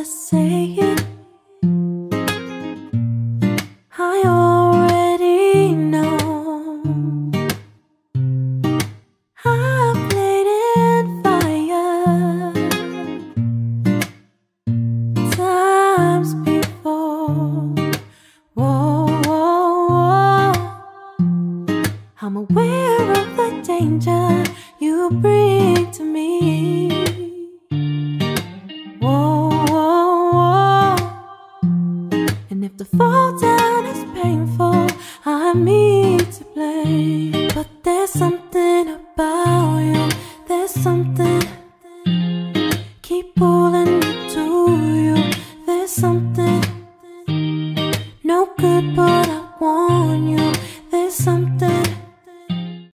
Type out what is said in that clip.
I say it. I already know. I played it fire Times before. Whoa, whoa, whoa. I'm aware of the danger you bring to me To fall down is painful, I'm to blame. But there's something about you, there's something. Keep pulling